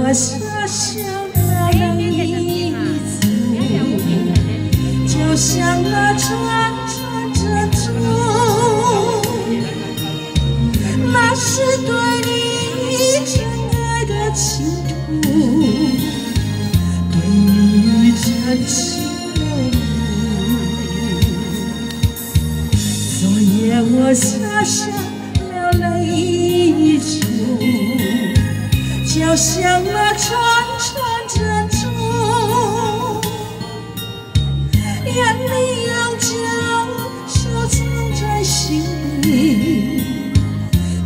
我小小的影你，就像那串串珍珠，那是对你真爱的企图，对你真情流露。昨夜我小小。就像那串串珍珠，眼里有酒，收藏在心里，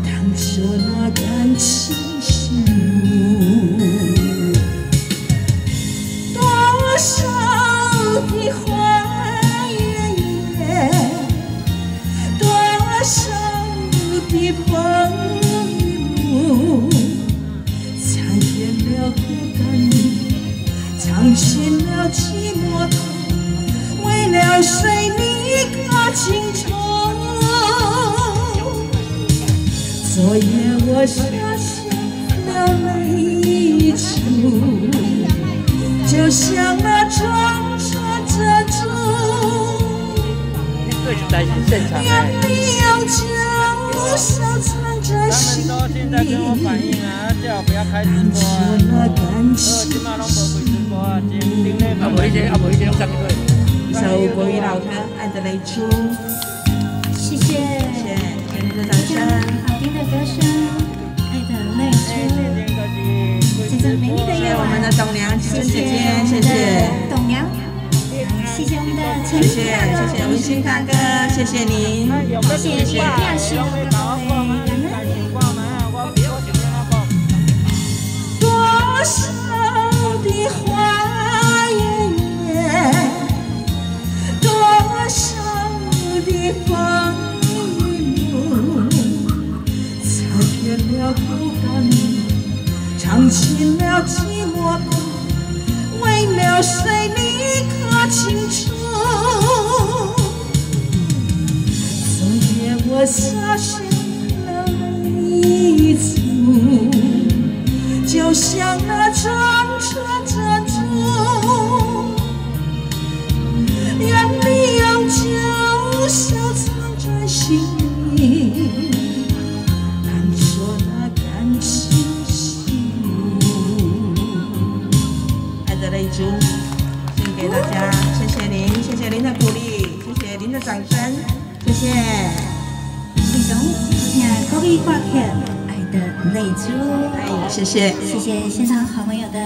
当作那感情信物。多少的花月夜，多少的风雨了孤单路，尝尽了寂寞，为了谁你可清楚？昨夜我洒下了泪珠。就像那装着珍珠，对是在现场眼哎。在跟我反，映啊，叫我不要开直播啊。那感呃，情今嘛拢无开直播啊，今顶咧啊无一些啊无一些拢上去对。一首国语老歌《爱的泪珠》，谢谢，谢谢给您的掌声。好听的歌声，爱的泪珠，谢谢我们的，董娘谢珍姐姐，谢谢，董娘，谢谢我们的陈谢谢谢谢文心大哥，谢谢您，谢谢亚西各尝尽了寂寞苦，为了谁你可清楚？昨夜我洒下了泪珠。就像那装掌声，谢谢。李总，听高丽挂片《爱的泪珠》，哎，谢谢。谢谢现场好朋友的。